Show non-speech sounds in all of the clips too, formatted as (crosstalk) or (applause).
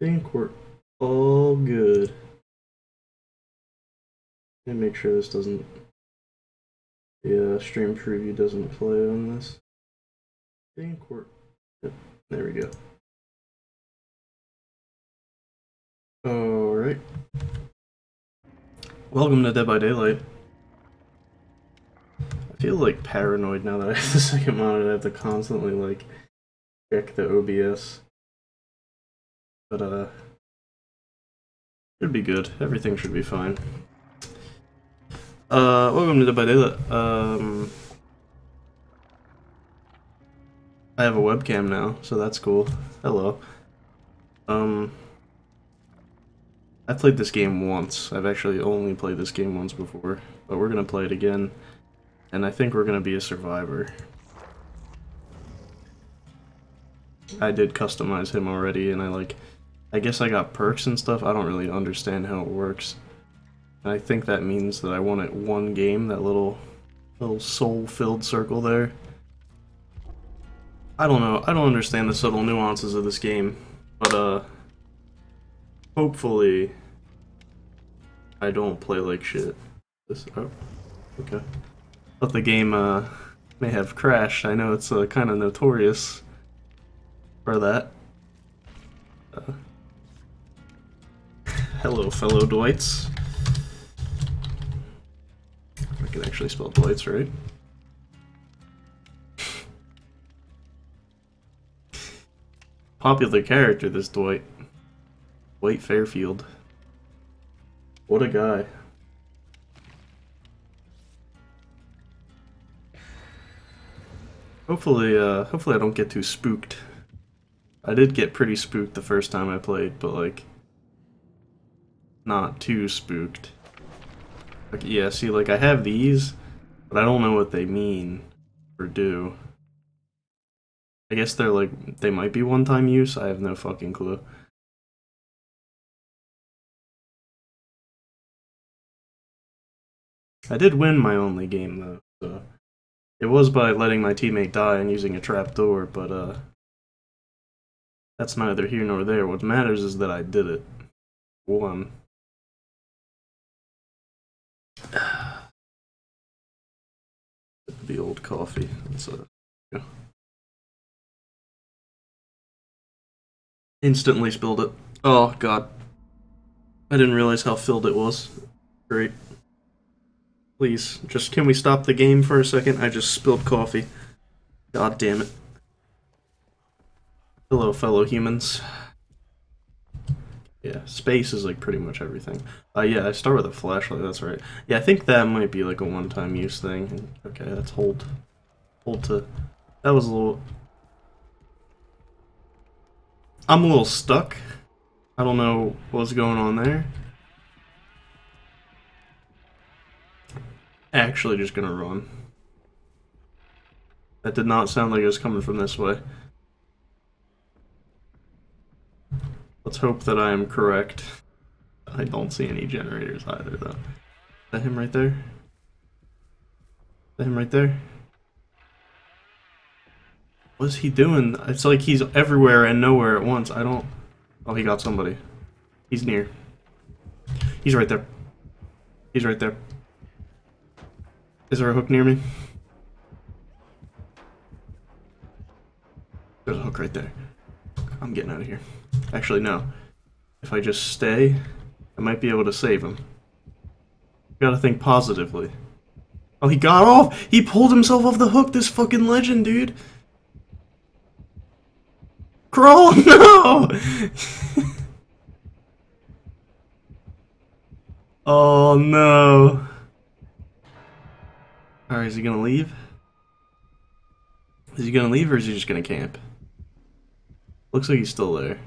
think we're all good. Let me make sure this doesn't. The uh, stream preview doesn't play on this. I think we're. Yep, there we go. Alright. Welcome to Dead by Daylight. I feel like paranoid now that I have the (laughs) second monitor. I have to constantly like check the OBS. But uh should be good. Everything should be fine. Uh welcome to by Daylight. Um I have a webcam now, so that's cool. Hello. Um I've played this game once. I've actually only played this game once before, but we're gonna play it again. And I think we're gonna be a survivor. I did customize him already, and I like... I guess I got perks and stuff. I don't really understand how it works. And I think that means that I won it one game, that little, little soul-filled circle there. I don't know. I don't understand the subtle nuances of this game, but uh, hopefully I don't play like shit. This oh, okay. But the game uh, may have crashed. I know it's uh, kind of notorious for that. Uh, hello, fellow Dwights. I can actually spell Dwights right. Popular character, this Dwight. Dwight Fairfield. What a guy. Hopefully, uh, hopefully I don't get too spooked. I did get pretty spooked the first time I played, but like, not too spooked. Like, yeah, see, like I have these, but I don't know what they mean or do. I guess they're like, they might be one-time use, I have no fucking clue. I did win my only game though, so it was by letting my teammate die and using a trapdoor, but uh that's neither here nor there. What matters is that I did it. One. The old coffee. Let's uh go. Instantly spilled it. Oh god. I didn't realize how filled it was. Great. Please, just can we stop the game for a second? I just spilled coffee. God damn it. Hello, fellow humans. Yeah, space is like pretty much everything. Uh, yeah, I start with a flashlight, that's right. Yeah, I think that might be like a one-time use thing. Okay, that's hold. Hold to... That was a little... I'm a little stuck. I don't know what's going on there. actually just gonna run. That did not sound like it was coming from this way. Let's hope that I am correct. I don't see any generators either, though. Is that him right there? Is that him right there? What's he doing? It's like he's everywhere and nowhere at once. I don't... Oh, he got somebody. He's near. He's right there. He's right there. Is there a hook near me? There's a hook right there. I'm getting out of here. Actually, no. If I just stay, I might be able to save him. Gotta think positively. Oh, he got off! He pulled himself off the hook, this fucking legend, dude! Crawl! (laughs) No! (laughs) oh, no. Alright, is he gonna leave? Is he gonna leave or is he just gonna camp? Looks like he's still there.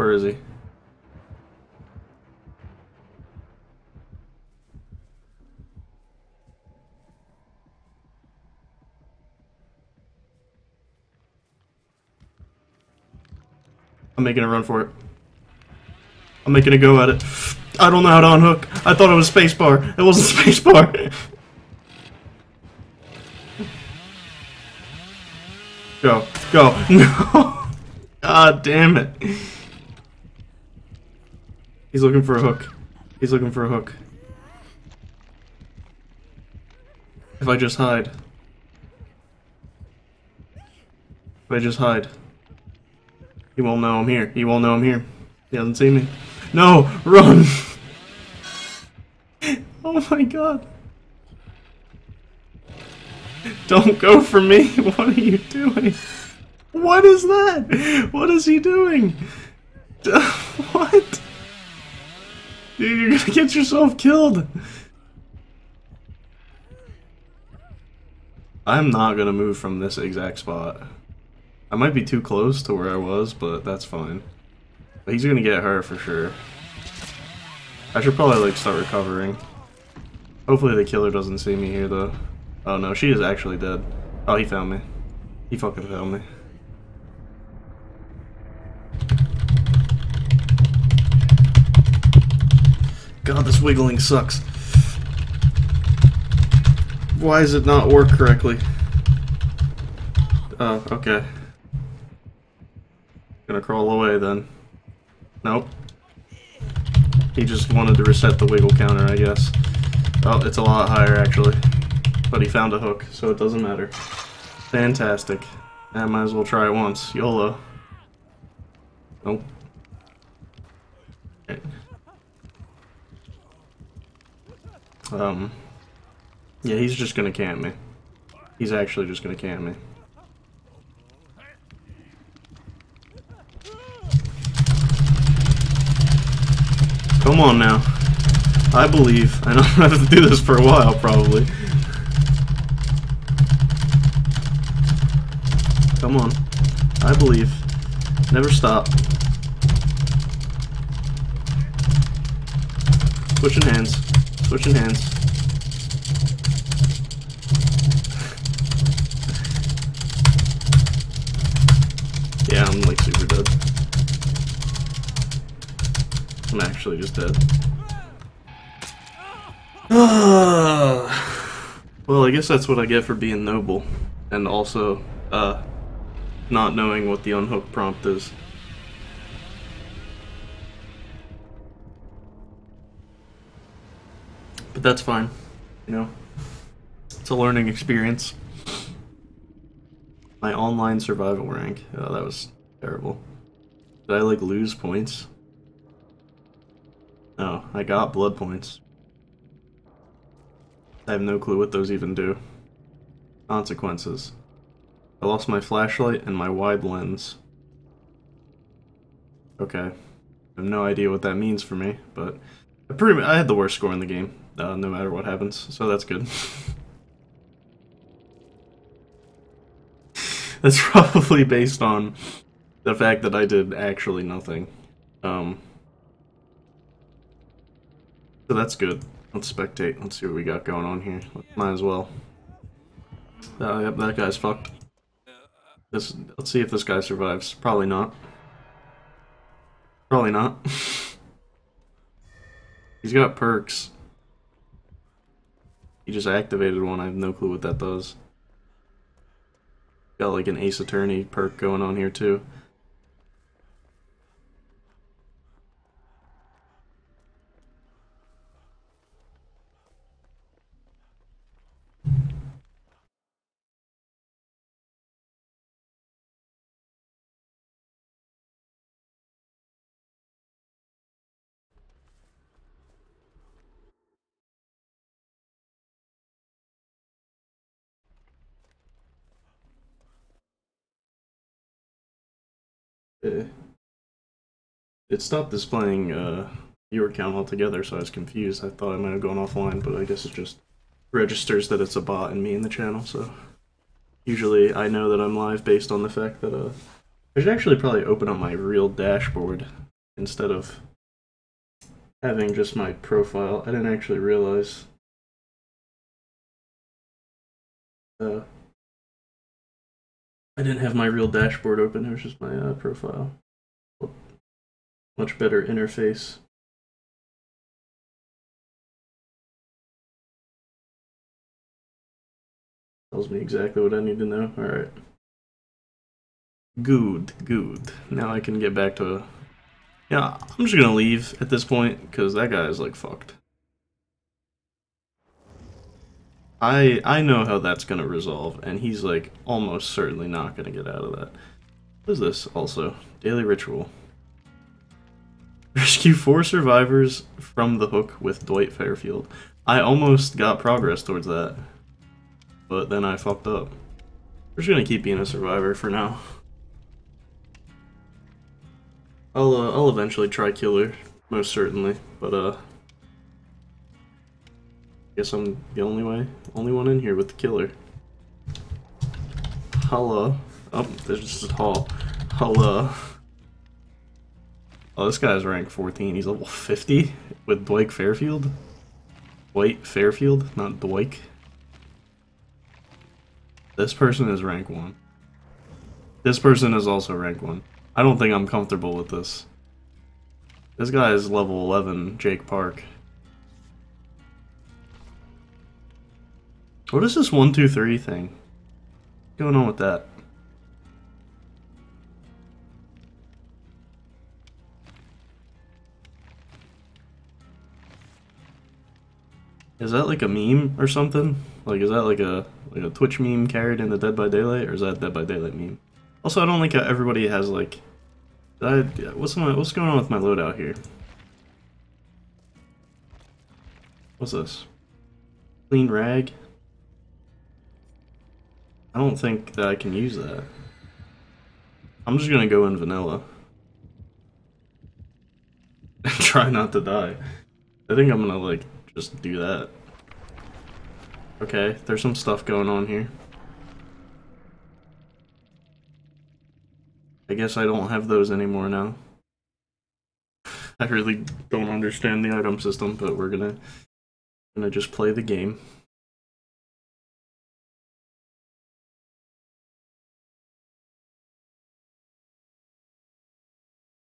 Where is he? I'm making a run for it. I'm making a go at it. I don't know how to unhook. I thought it was spacebar. It wasn't (laughs) spacebar. Go. Go. No. (laughs) God ah, damn it. He's looking for a hook. He's looking for a hook. If I just hide. If I just hide. He won't know I'm here. He won't know I'm here. He hasn't seen me. No! Run! (laughs) oh my god. Don't go for me! (laughs) What are you doing? What is that? What is he doing? (laughs) What? Dude, you're gonna get yourself killed! I'm not gonna move from this exact spot. I might be too close to where I was, but that's fine. But he's gonna get her for sure. I should probably like start recovering. Hopefully the killer doesn't see me here though. Oh no, she is actually dead. Oh, he found me. He fucking found me. God, this wiggling sucks. Why does it not work correctly? Oh, okay. Gonna crawl away then. Nope. He just wanted to reset the wiggle counter, I guess. Oh, it's a lot higher actually. But he found a hook, so it doesn't matter. Fantastic. I might as well try it once. YOLO. Nope. Okay. Um, yeah, he's just gonna camp me. He's actually just gonna camp me. Come on now. I believe. I gonna (laughs) have to do this for a while, probably. Come on. I believe. Never stop. Switching hands. Switching hands. yeah, I'm like super dead. I'm actually just dead. (sighs) well, I guess that's what I get for being noble. And also, uh, not knowing what the unhook prompt is. But that's fine, you know? It's a learning experience. My online survival rank. Oh, that was terrible. Did I, like, lose points? No, I got blood points. I have no clue what those even do. Consequences. I lost my flashlight and my wide lens. Okay. I have no idea what that means for me, but I pretty I had the worst score in the game, uh, no matter what happens, so that's good. (laughs) that's probably based on the fact that I did actually nothing. Um, so that's good. Let's spectate. Let's see what we got going on here. Might as well. Uh, yep, that guy's fucked. This, let's see if this guy survives. Probably not. Probably not. (laughs) He's got perks. He just activated one. I have no clue what that does. Got like an Ace Attorney perk going on here too. Uh, it stopped displaying uh, viewer count altogether, so I was confused. I thought I might have gone offline, but I guess it just registers that it's a bot and me in the channel, so usually I know that I'm live based on the fact that uh, I should actually probably open up my real dashboard instead of having just my profile. I didn't actually realize. Uh, I didn't have my real dashboard open, it was just my uh, profile. Much better interface. Tells me exactly what I need to know. Alright. Good, good. Now I can get back to... Yeah, I'm just gonna leave at this point, because that guy is, like, fucked. I I know how that's gonna resolve, and he's, like, almost certainly not gonna get out of that. What is this, also? Daily Ritual. (laughs) Rescue four survivors from the hook with Dwight Fairfield. I almost got progress towards that, but then I fucked up. We're just gonna keep being a survivor for now. I'll uh, I'll eventually try killer, most certainly, but uh, guess I'm the only way, only one in here with the killer. Hello. Oh, there's just a hall. Hello. Oh, this guy's rank 14. He's level 50 with Blake Fairfield. Dwight Fairfield, not Dwight. This person is rank 1. This person is also rank 1. I don't think I'm comfortable with this. This guy is level 11, Jake Park. What is this 1, 2, 3 thing? What's going on with that? Is that like a meme or something? Like, is that like a like a Twitch meme carried in the Dead by Daylight, or is that Dead by Daylight meme? Also, I don't like how everybody has like. I, what's my what's going on with my loadout here? What's this? Clean rag. I don't think that I can use that. I'm just gonna go in vanilla. (laughs) And try not to die. I think I'm gonna like just do that. Okay, there's some stuff going on here. I guess I don't have those anymore now. (laughs) I really don't understand the item system, but we're gonna gonna just play the game.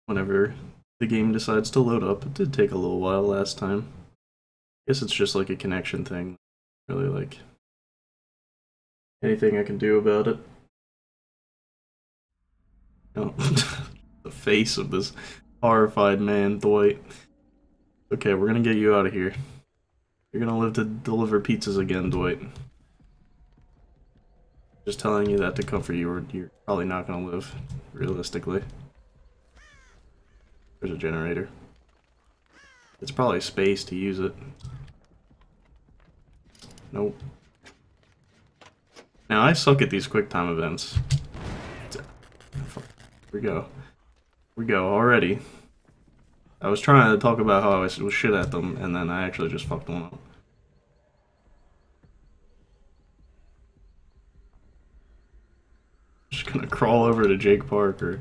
Whenever the game decides to load up, it did take a little while last time I guess it's just like a connection thing. Really like anything I can do about it. No. (laughs) the face of this horrified man, Dwight. Okay, we're gonna get you out of here. You're gonna live to deliver pizzas again, Dwight. Just telling you that to comfort you, or you're probably not gonna live, realistically. There's a generator. It's probably space to use it. Nope. Now, I suck at these quick time events. Here we go. Here we go, already. I was trying to talk about how I was shit at them, and then I actually just fucked one up. Just gonna (laughs) crawl over to Jake Parker.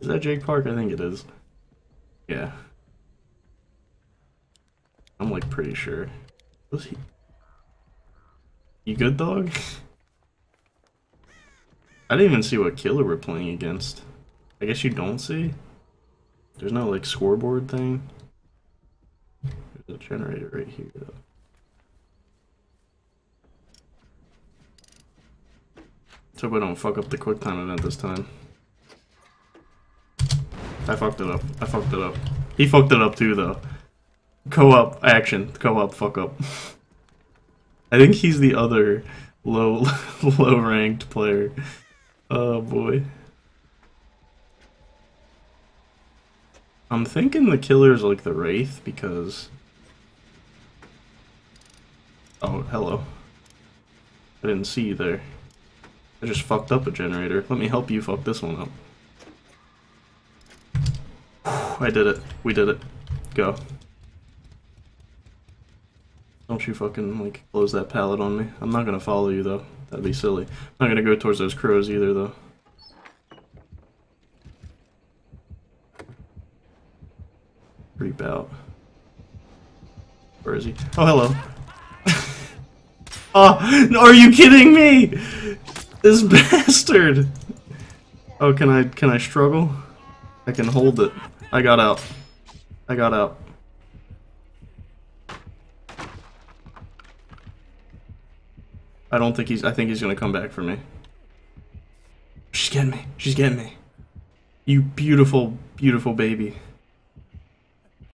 Is that Jake Park? I think it is. Yeah. I'm like pretty sure. Was he? You good, dog? I didn't even see what killer we're playing against. I guess you don't see? There's no, like, scoreboard thing? There's a generator right here, though. Let's hope I don't fuck up the quick time event this time. I fucked it up. I fucked it up. He fucked it up too, though. Co-op action. Co-op fuck up. (laughs) I think he's the other low (laughs) low ranked player. Oh boy. I'm thinking the killer's like the Wraith because Oh, hello. I didn't see you there. I just fucked up a generator. Let me help you fuck this one up. I did it. We did it. Go. Don't you fucking, like, close that pallet on me. I'm not gonna follow you, though. That'd be silly. I'm not gonna go towards those crows either, though. Creep out. Where is he? Oh, hello. oh, (laughs) are you kidding me? This (laughs) bastard! Oh, can I, can I struggle? I can hold it. I got out. I got out. I don't think he's. I think he's gonna come back for me. She's getting me. She's getting me. You beautiful, beautiful baby.